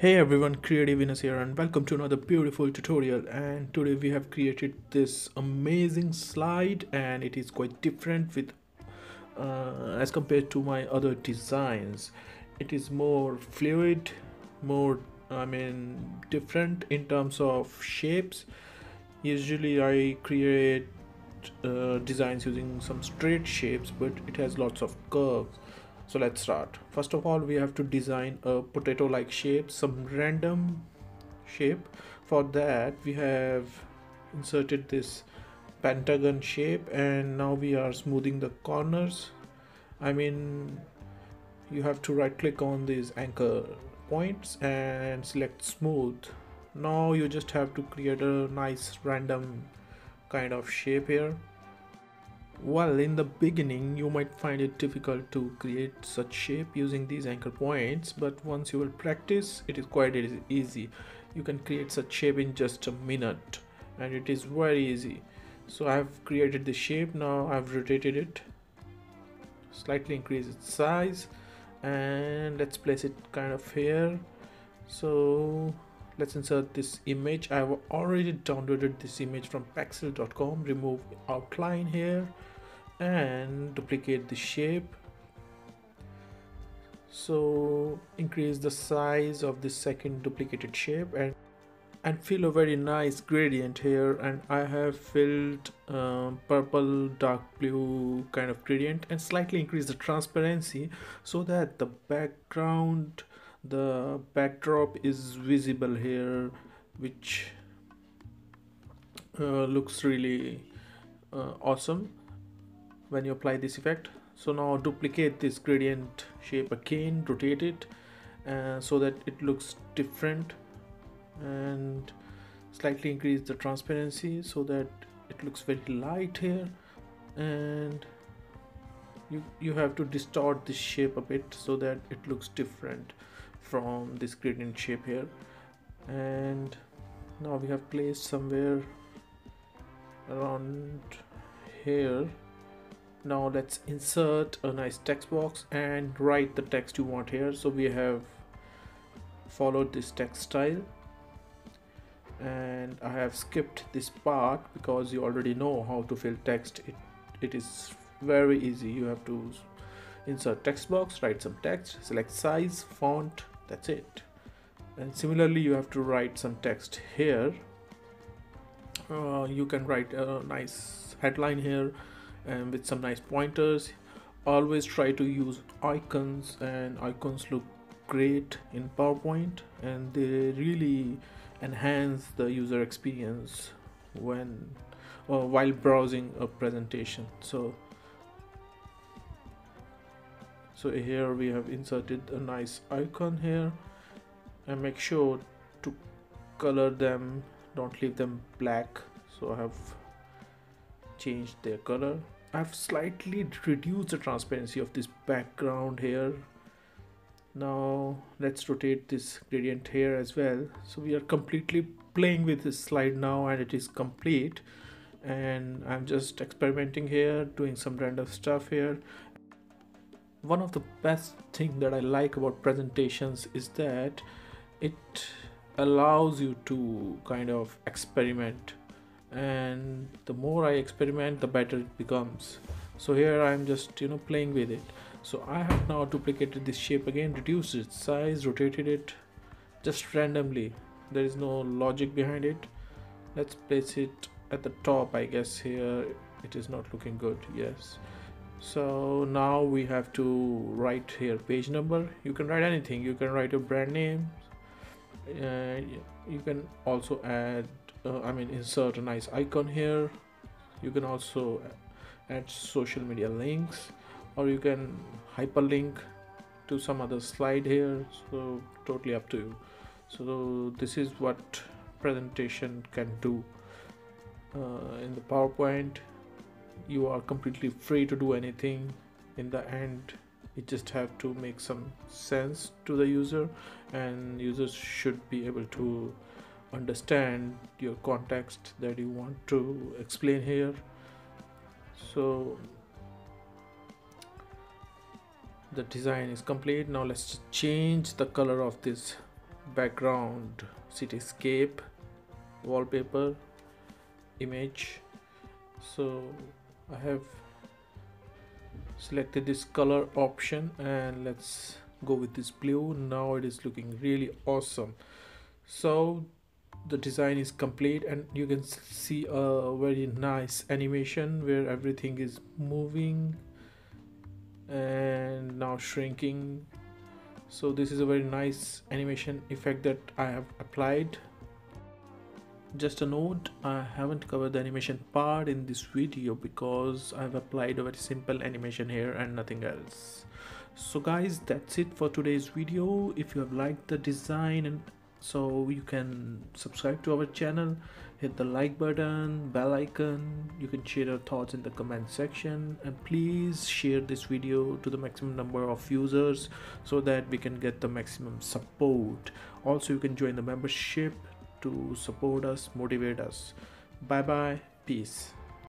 Hey everyone, Creative Venus here and welcome to another beautiful tutorial and today we have created this amazing slide and it is quite different with uh, as compared to my other designs. It is more fluid, more I mean different in terms of shapes. Usually I create uh, designs using some straight shapes but it has lots of curves so let's start. First of all we have to design a potato like shape some random shape. For that we have inserted this pentagon shape and now we are smoothing the corners. I mean you have to right click on these anchor points and select smooth. Now you just have to create a nice random kind of shape here well, in the beginning, you might find it difficult to create such shape using these anchor points, but once you will practice, it is quite easy. You can create such shape in just a minute and it is very easy. So I have created the shape now, I've rotated it, slightly increase its size and let's place it kind of here. So let's insert this image. I've already downloaded this image from pexels.com, remove outline here and duplicate the shape. So increase the size of the second duplicated shape and and fill a very nice gradient here. And I have filled um, purple dark blue kind of gradient and slightly increase the transparency so that the background the backdrop is visible here which uh, looks really uh, awesome when you apply this effect. So now duplicate this gradient shape again rotate it uh, so that it looks different and slightly increase the transparency so that it looks very light here. And you you have to distort this shape a bit so that it looks different from this gradient shape here. And now we have placed somewhere around here. Now let's insert a nice text box and write the text you want here. So we have followed this text style. And I have skipped this part because you already know how to fill text. It, it is very easy. You have to insert text box write some text select size font that's it. And similarly you have to write some text here. Uh, you can write a nice headline here and with some nice pointers. Always try to use icons and icons look great in PowerPoint and they really enhance the user experience when uh, while browsing a presentation. So so here we have inserted a nice icon here and make sure to color them don't leave them black. So I have changed their color. I've slightly reduced the transparency of this background here. Now let's rotate this gradient here as well. So we are completely playing with this slide now and it is complete. And I'm just experimenting here doing some random stuff here one of the best thing that I like about presentations is that it allows you to kind of experiment. And the more I experiment the better it becomes. So here I'm just you know playing with it. So I have now duplicated this shape again reduced its size rotated it just randomly. There is no logic behind it. Let's place it at the top I guess here. It is not looking good yes so now we have to write here page number. You can write anything. You can write a brand name. Uh, you can also add uh, I mean insert a nice icon here. You can also add social media links or you can hyperlink to some other slide here. So totally up to you. So this is what presentation can do uh, in the PowerPoint you are completely free to do anything. In the end you just have to make some sense to the user and users should be able to understand your context that you want to explain here. So the design is complete. Now let's change the color of this background cityscape wallpaper image. So I have selected this color option and let's go with this blue. Now it is looking really awesome. So the design is complete and you can see a very nice animation where everything is moving and now shrinking. So this is a very nice animation effect that I have applied just a note I haven't covered the animation part in this video because I've applied a very simple animation here and nothing else. So guys that's it for today's video. If you have liked the design and so you can subscribe to our channel hit the like button bell icon. You can share your thoughts in the comment section. And please share this video to the maximum number of users so that we can get the maximum support. Also you can join the membership to support us motivate us. Bye bye peace